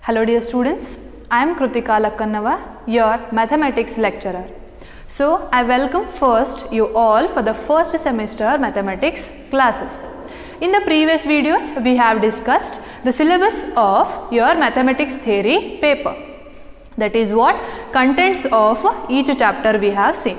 Hello dear students, I am Krutika Lakkannavar, your mathematics lecturer. So I welcome first you all for the first semester mathematics classes. In the previous videos we have discussed the syllabus of your mathematics theory paper. That is what contents of each chapter we have seen.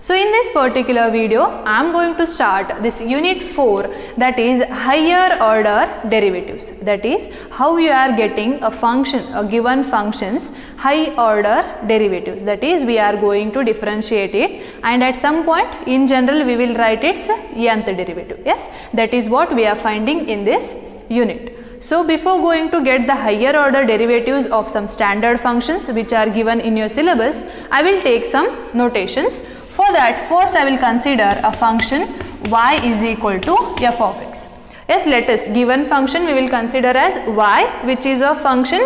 So in this particular video, I am going to start this unit 4 that is higher order derivatives. That is how you are getting a function, a given functions high order derivatives. That is we are going to differentiate it and at some point in general we will write its nth derivative. Yes, that is what we are finding in this unit. So before going to get the higher order derivatives of some standard functions which are given in your syllabus, I will take some notations. For that first I will consider a function y is equal to f of x. Yes, let us given function we will consider as y which is a function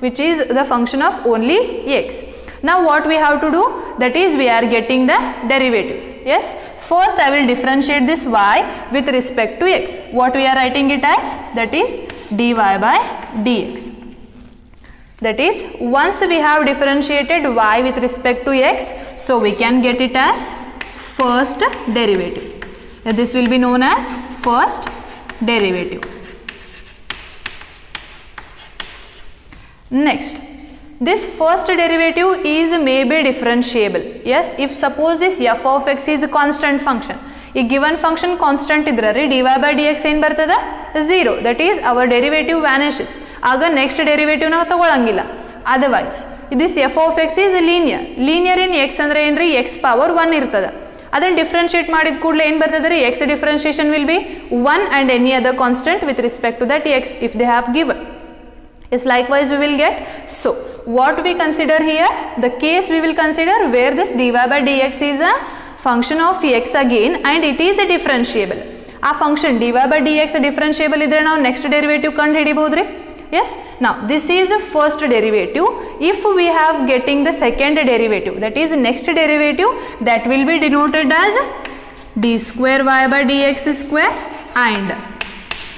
which is the function of only x. Now what we have to do that is we are getting the derivatives. Yes, first I will differentiate this y with respect to x. What we are writing it as that is dy by dx. That is once we have differentiated y with respect to x, so we can get it as first derivative. This will be known as first derivative. Next, this first derivative is maybe differentiable. Yes, if suppose this f of x is a constant function. ಈ given function constant ಇದ್ರೆ ರೀ d y by d x ಏನು ಬರ್ತದ? Zero that is our derivative vanishes ಆಗ next derivative ನಾವು ತಗೊಳಂಗಿಲ್ಲ. Otherwise this f of x is linear linear in x ಅಂದ್ರೆ ಏನ್ರಿ? X power one ಇರ್ತದೆ. ಅದನ್ನು ಡಿಫ್ರೆನ್ಷಿಯೇಟ್ ಮಾಡಿದ ಕೂಡಲೇ ಏನು ಬರ್ತದೆ ರೀ? X differentiation will be one and any other constant with respect to that x if they have given is likewise we will get so what we what we consider here? The case we will consider where this dy by dx is a function of x again and it is a differentiable ಆ function D y by d X differentiable ಇದ್ರೆ ನಾವು next derivative ಕಂಡು ಹಿಡಿಬಹುದ್ರಿ S ನಾವು this is the first derivative if we have getting the second derivative that is next derivative that will be denoted as D square Y by d X square and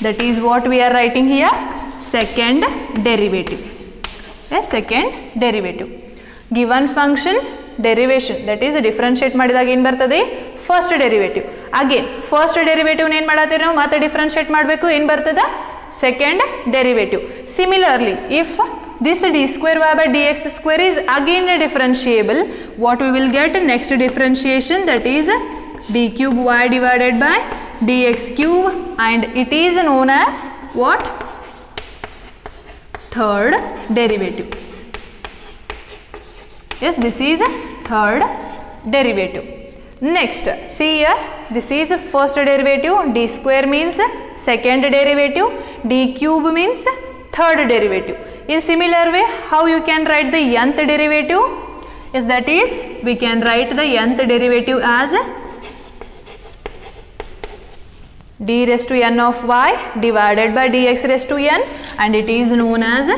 that is what we are writing here second derivative yes second derivative given function derivation that is differentiate ಮಾಡಿದಾಗ ಏನು ಬರ್ತದೆ first derivative again first derivative ಏನು ಮಾಡತ್ತೀವಿ ನಾವು ಮತ್ತೆ differentiate ಮಾಡಬೇಕು ಏನು ಬರ್ತದ second derivative similarly if this d square y by dx square is again a differentiable what we will get next differentiation that is d cube y divided by dx cube and it is known as what third derivative. Yes, this is third derivative. Next, see here, this is first derivative, d square means second derivative, d cube means third derivative. In similar way, how you can write the nth derivative? Is that is, we can write the nth derivative as d raised to n of y divided by dx raised to n and it is known as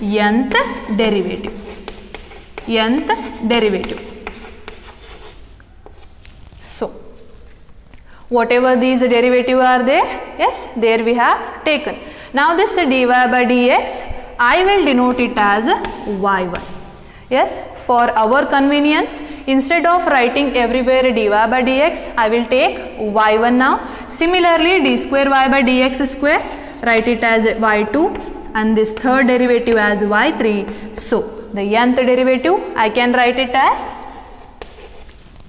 nth derivative nth derivative. So whatever these derivative are there yes there we have taken. Now this dy by dx i will denote it as y1 yes for our convenience instead of writing everywhere dy by dx I will take y1 now. Similarly d square y by dx square write it as y2 and this third derivative as y3 so the nth derivative I can write it as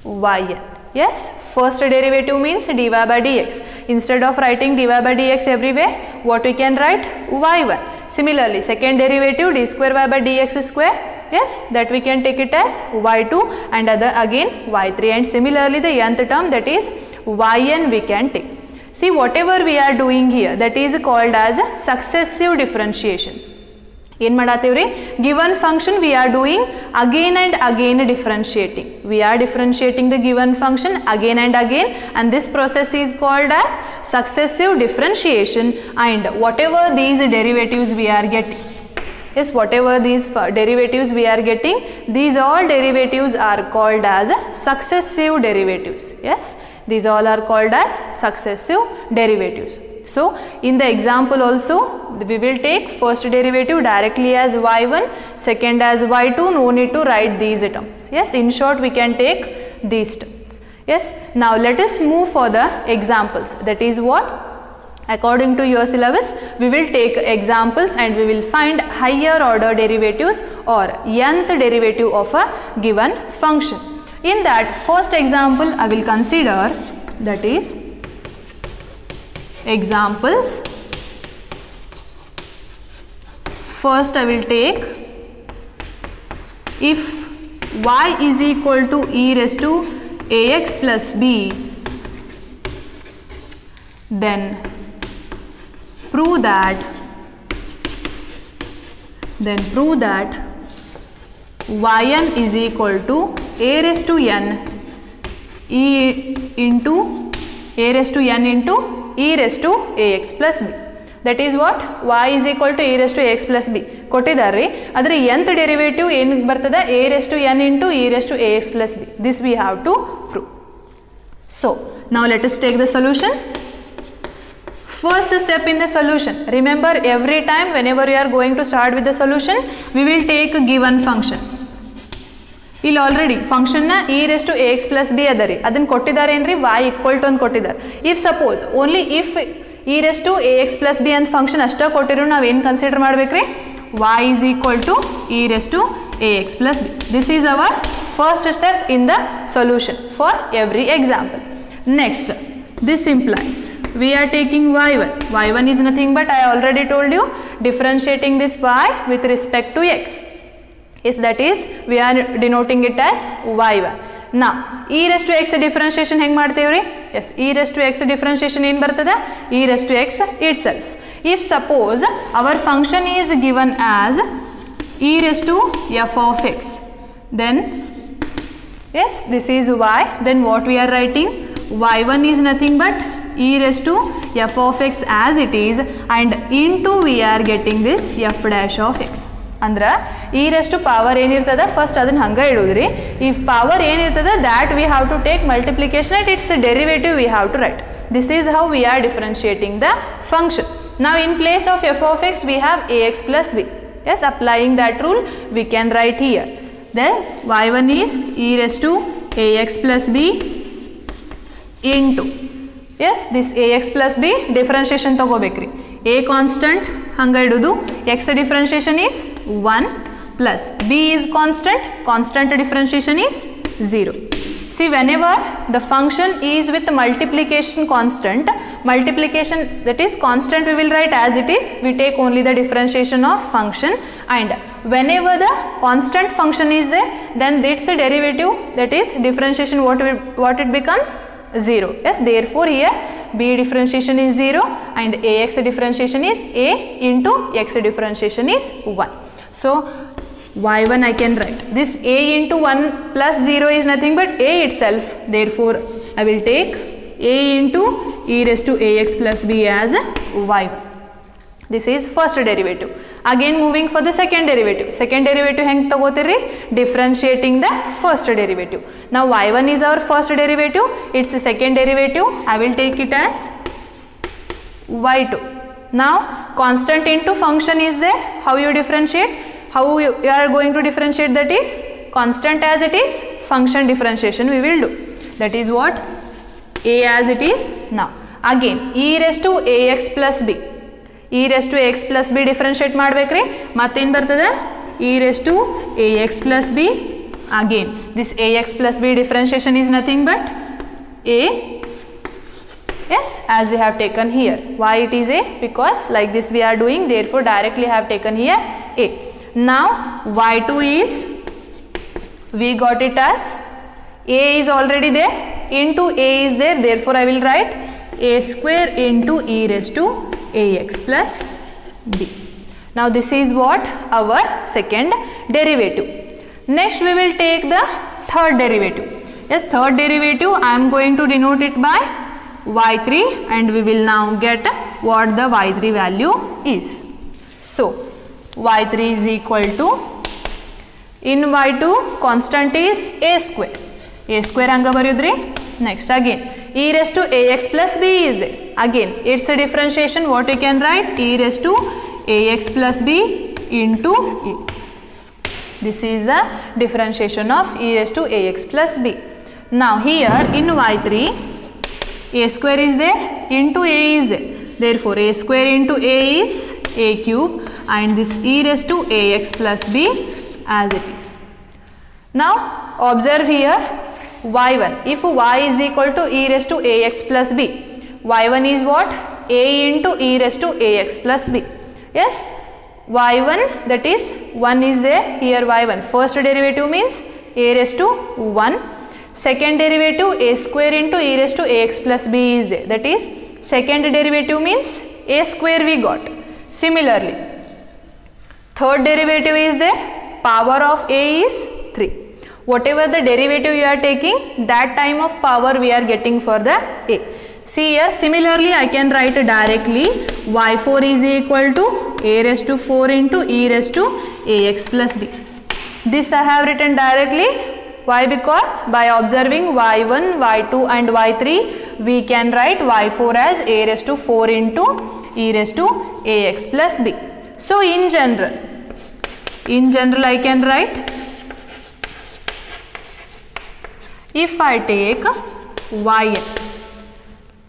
yn yes? First derivative means dy by dx. Instead of writing dy by dx everywhere what we can write? y1 similarly second derivative d square y by dx square. Yes? That we can take it as y2 and other again y3 and similarly the nth term that is yn we can take. See whatever we are doing here that is called as successive differentiation ಏನು ಮಾಡತ್ತೀವ್ರಿ given function we are doing again and again differentiating we are differentiating the given function again and again and this process is called as successive differentiation and whatever these derivatives we are getting yes whatever these derivatives we are getting these all derivatives are called as successive derivatives yes these all are called as successive derivatives So in the example also we will take first derivative directly as y1, second as y2, no need to write these terms. Yes, in short we can take these terms. Yes, now let us move for the examples. That is what? According to your syllabus, we will take examples and we will find higher order derivatives or nth derivative of a given function. In that first example, I will consider that is examples. First, I will take if y is equal to e raised to ax plus b, then prove that then prove that yn is equal to a raised to n e into a raised to n into e raised to ax plus b that is what y is equal to a raised to ax plus b ಕೊಟ್ಟಿದ್ದಾರೆ ಅದರ nth derivative ಏನು ಬರ್ತದೆ a raised to n into e raised to ax plus b this we have to prove so now let us take the solution First step in the solution. Remember every time whenever you are going to start with the solution, we will take a given function. ಇಲ್ಲಿ already ಫಂಕ್ಷನ್ನ e raise to a x plus b ಅದ ರೀ ಅದನ್ನು ಕೊಟ್ಟಿದ್ದಾರೆ ಏನ್ರಿ Y equal to ಅಂತ ಕೊಟ್ಟಿದ್ದಾರೆ if suppose only if e raise to a x plus b ಅಂತ ಫಂಕ್ಷನ್ ಅಷ್ಟೇ ಕೊಟ್ಟಿರೋ ನಾವು ಏನು ಕನ್ಸಿಡರ್ ಮಾಡ್ಬೇಕ್ರಿ y is equal to e raise to a x plus b this is our first step in the solution for every example next this implies we are taking y1 y1 is nothing but i already told you differentiating this y with respect to x yes that is we are denoting it as y1 now e raised to x differentiation ಹೆಂಗೆ ಮಾಡ್ತೀವ್ರಿ S e raised to x differentiation ಏನು ಬರ್ತದೆ e raised to x itself if suppose our function is given as e raised to f of x then yes this is y then what we are writing y1 is nothing but e raised to f of x as it is and into we are getting this f dash of x ಅಂದ್ರೆ ಈರಷ್ಟು power ಏನಿರ್ತದ? First ಅದನ್ನ ಹಂಗೆ ಇಡುದ್ರಿ ಈ power ಏನಿರ್ತದ that we have to take multiplication at its derivative we have to write this is how we are differentiating the function ನಾವು in place of f of x we have a x plus b as applying that rule we can write here then y one is e raise to a x plus b into as this a x plus b differentiation ತೊಗೋಬೇಕ್ರಿ. a constant ಹಂಗ ಇಡುದು x differentiation is 1 plus b is constant constant differentiation is 0 see whenever the function is with multiplication constant multiplication that is constant we will write as it is we take only the differentiation of function and whenever the constant function is there then it's a derivative that is differentiation what will, what it becomes 0 yes therefore here b differentiation is 0 and ax differentiation is a into x differentiation is 1 so y1 I can write. This a into 1 plus 0 is nothing but a itself. Therefore I will take a into e raised to ax plus b as y1 this is first derivative Again moving for the second derivative. Second derivative hang tagotirri? Differentiating the first derivative. Now y1 is our first derivative. It's the second derivative. I will take it as y2. Now constant into function is there. How you differentiate? How you are going to differentiate that is constant as it is function differentiation we will do. That is what a as it is now. Again e raised to ax plus b e raised to ax plus b differentiate ಮಾಡಬೇಕ್ರಿ ಮತ್ತೇನು ಬರ್ತದೆ e raised to ax plus b again this ax plus b differentiation is nothing but a yes as we have taken here why it is a because like this we are doing therefore directly have taken here a now y2 is we got it as a is already there into a is there therefore I will write a square into e raised to ax plus b. Now this is what our second derivative. Next we will take the third derivative. Yes third derivative I am going to denote it by y3 and we will now get what the y3 value is. So y3 is equal to in y2 constant is a square a square ಹಂಗ ಬರೆಯುದ್ರಿ next again e raised to ax plus b is there. Again, it's a differentiation. What you can write? e raised to ax plus b into e. This is the differentiation of e raised to ax plus b. Now here in y3, a square is there into a is there. Therefore, a square into a is a cube and this e raised to ax plus b as it is. Now observe here y1 if y is equal to e raised to ax plus b y1 is what? a into e raised to ax plus b. Yes? y1 that is 1 is there. Here y1 first derivative means a raised to 1 second derivative a square into e raised to ax plus b is there. That is second derivative means a square we got. Similarly third derivative is there. Power of a is 3 whatever the derivative you are taking that time of power we are getting for the a. See here similarly i can write directly y4 is equal to a raised to 4 into e raised to ax plus b. This i have written directly. Why? Because by observing y1 y2 and y3 we can write y4 as a raised to 4 into e raised to ax plus b. So in general in general i can write if I take yn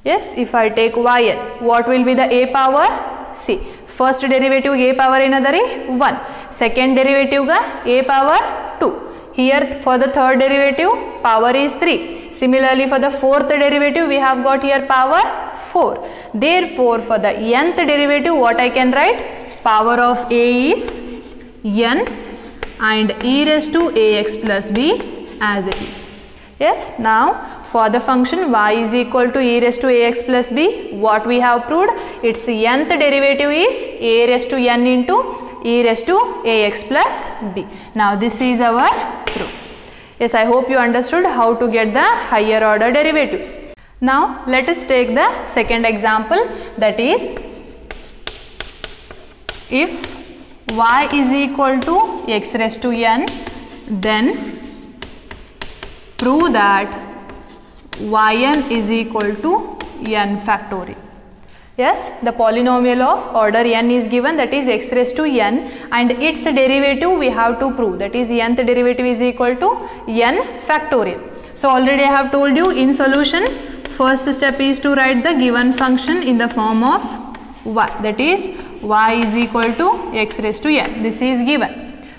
yes if I take yn what will be the a power see first derivative a power ಏನದರಿ 1 second derivative ga a power 2 here for the third derivative power is 3 similarly for the fourth derivative we have got here power 4 therefore for the nth derivative what I can write power of a is n and e raised to ax plus b as it is Yes, now for the function y is equal to e raised to ax plus b, what we have proved? Its nth derivative is a raised to n into e raised to ax plus b. Now this is our proof. Yes, I hope you understood how to get the higher order derivatives. Now let us take the second example that is if y is equal to x raised to n then prove that yn is equal to n factorial. Yes, the polynomial of order n is given that is x raised to n and its derivative we have to prove that is nth derivative is equal to n factorial. So already I have told you in solution first step is to write the given function in the form of y that is y is equal to x raised to n this is given.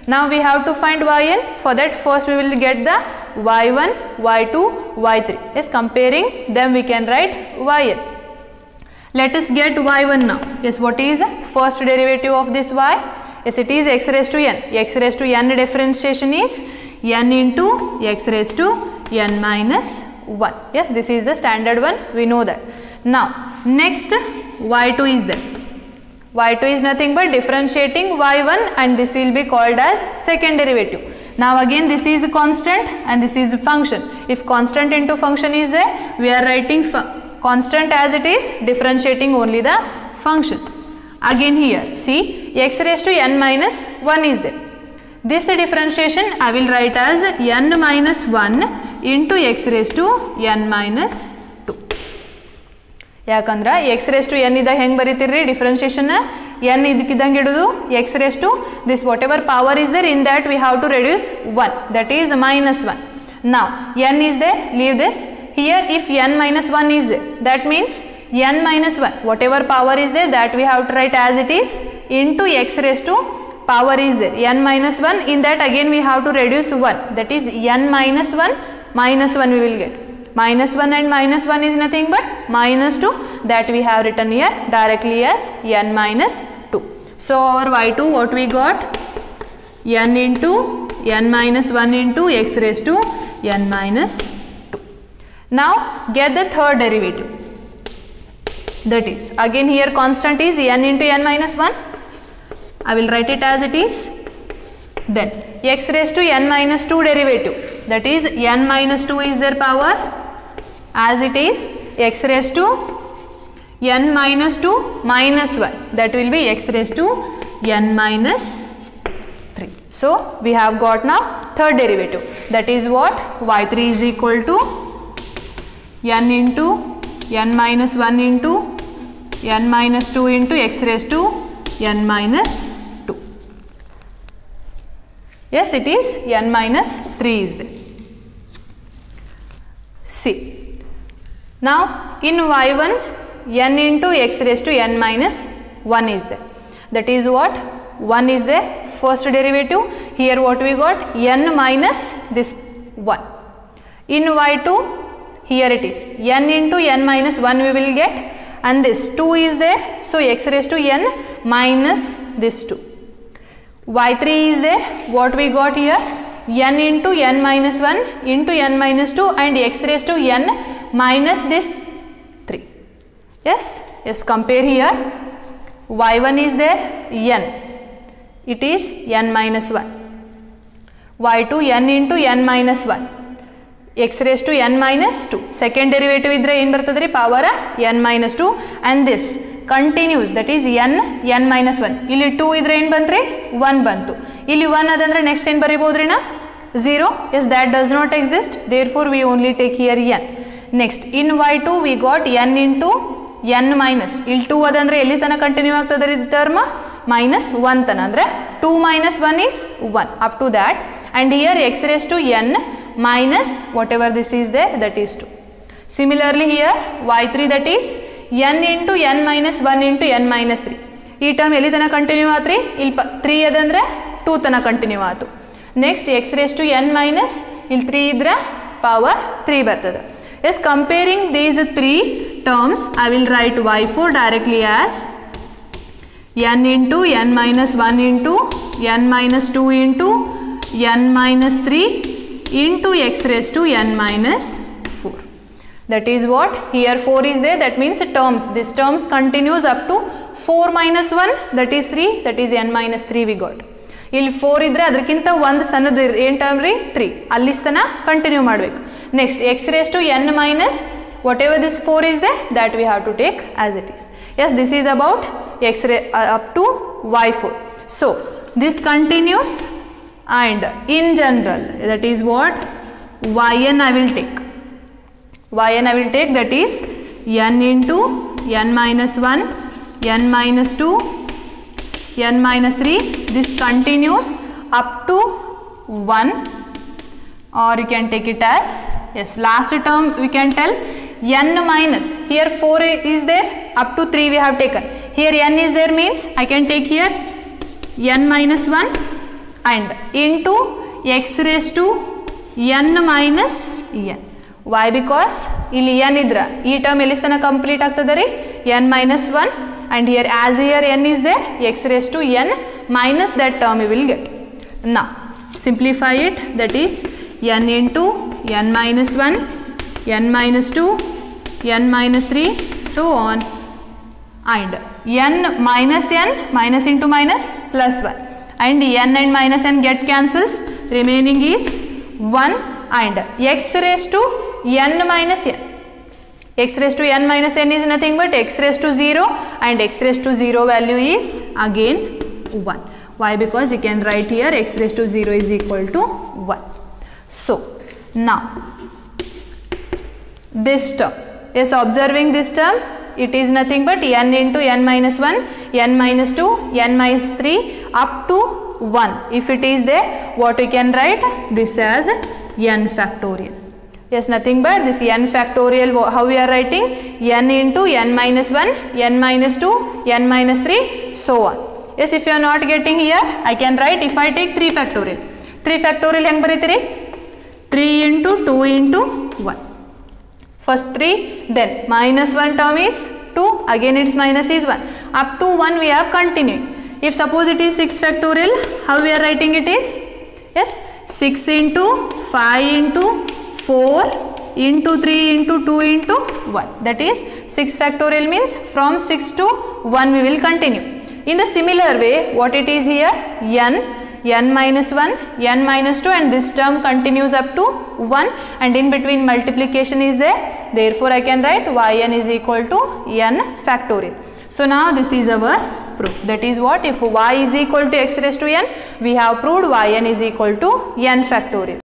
Now we have to find yn for that first we will get the y1, y2, y3 yes comparing them we can write yn. Let us get y1 now. Yes what is first derivative of this y? Yes it is x raised to n. X raised to n differentiation is n into x raised to n minus 1 yes this is the standard one. We know that. Now next y2 is there. Y2 is nothing but differentiating y1 and this will be called as second derivative. Now again this is constant and this is function. If constant into function is there, we are writing constant as it is differentiating only the function. Again here see x raised to n minus 1 is there. This differentiation I will write as n minus 1 into x raised to n minus 2. ಯಾಕಂದ್ರೆ X race to N ಇದ್ದಾಗ ಹೆಂಗೆ ಬರೀತೀರಿ differentiation N ಇದಕ್ಕಿದ್ದಂಗೆ ಇಡೋದು X raise to this whatever power is there in that we have to reduce one that is minus one ನಾವು N is they leave this here if N minus one is they that means N minus one what ever power is they that we have to right as it is in to X raise to power is there n minus 1 in that again we have to reduce 1 that is n minus 1 minus 1 we will get minus 1 and minus 1 is nothing but minus 2 that we have written here directly as n minus 2. So our y2 what we got? n into n minus 1 into x raised to n minus 2. Now get the third derivative. That is again here constant is n into n minus 1 I will write it as it is. Then x raised to n minus 2 derivative. That is n minus 2 is their power. As it is x raised to n minus 2 minus 1 that will be x raised to n minus 3. So, we have got now third derivative that is what y3 is equal to n into n minus 1 into n minus 2 into x raised to n minus 2. Yes, it is n minus 3 is there. See, now in y1 n into x raised to n minus 1 is there. That is what? 1 is there. First derivative. Here what we got? n minus this 1. In y2, here it is. n into n minus 1 we will get and this 2 is there. So, x raised to n minus this 2. y3 is there. What we got here? n into n minus 1 into n minus 2 and x raised to n minus this 3. Yes, yes, compare here. y1 is there, n. It is n minus 1. y2 n into n minus 1. x raised to n minus 2. Second derivative ಇದ್ರೆ ಏನು ಬರ್ತದೆ power n minus 2 and this continues that is n n minus 1. ಇಲ್ಲಿ 2 ಇದ್ರೆ ಏನು ಬಂತ್ರಿ 1 bantu ಇಲ್ಲಿ 1 ಅದಂದ್ರೆ next ಏನು ಬರಿಬೋದ್ರಿ ನಾ 0 yes that does not exist therefore we only take here n. Next in y2 we got n into n minus. ಇಲ್ಲಿ two ಅದಂದರೆ ಎಲ್ಲಿ ತನಕ ಕಂಟಿನ್ಯೂ ಆಗ್ತದೆ ರೀ ಟರ್ಮ್ ಮೈನಸ್ ಒನ್ ತನ. ಅಂದರೆ two minus one is one up to that and here x raise to n minus whatever this is they that is two similarly here y three that is n into n minus one into n minus three ಈ term ಎಲ್ಲಿ ತನಕ continue ಆತ್ರಿ? ಇಲ್ಲಿ ಪ three ಅದಂದರೆ two ತನಕ continue ಆಯಿತು next x raise to n minus ಇಲ್ಲಿ ತ್ರೀ ಇದ್ರೆ ಪವರ್ ತ್ರೀ ಬರ್ತದೆ. S comparing these three terms I will write Y four directly as n into n minus 1 into n minus 2 into n minus 3 into x raised to n minus 4. That is what here 4 is there that means the terms this terms continues up to 4 minus 1 that is 3 that is n minus 3 we got. ಇಲ್ಲಿ four ಇದ್ರೆ ಅದಕ್ಕಿಂತ ಒಂದು ಸಣ್ಣದು ಏನು term ರೀ three ಅಲ್ಲಿ ತನ continue ಮಾಡಬೇಕು Next, x raised to n minus whatever this 4 is there that we have to take as it is. Yes, this is about x ray uh, up to y4. So, this continues and in general that is what yn I will take. yn I will take that is n into n minus 1, n minus 2, n minus 3. This continues up to 1 or you can take it as yes last term we can tell n minus here 4 is there up to 3 we have taken here n is there means I can take here n minus 1 and into x raised to n minus n. Why? Because ಇಲ್ಲಿ n ಇದ್ರ ಈ term ಎಲ್ಲಿ ತನಕ complete ಆಗ್ತದೆ ರೀ n minus 1 and here as here n is there x raised to n minus that term you will get. Now simplify it that is n into n minus 1, n minus 2, n minus 3 so on. And n minus n minus into minus plus 1 and n and minus n get cancels. Remaining is 1 and x raised to n minus n. X raised to n minus n is nothing but x raised to 0 and x raised to 0 value is again 1 why? Because you can write here x raised to 0 is equal to 1 so now this term is observing this term it is nothing but n into n minus 1, n minus 2, n minus 3 up to 1. If it is there, what we can write? This as n factorial. Yes, nothing but this n factorial, how we are writing? n into n minus 1, n minus 2, n minus 3, so on. Yes, if you are not getting here, I can write if I take 3 factorial. 3 factorial ಹೆಂಗೆ ಬರೀತೀರಿ 3 into 2 into 1. first 3 then minus 1 term is 2 again its minus is 1 up to 1 we have continuing if suppose it is 6 factorial how we are writing it is? Yes 6 into 5 into 4 into 3 into 2 into 1 that is 6 factorial means from 6 to 1 we will continue. In the similar way what it is here? N n minus 1 n minus 2 and this term continues up to 1 and in between multiplication is there therefore I can write yn is equal to n factorial. So now this is our proof that is what if y is equal to x raised to n we have proved yn is equal to n factorial.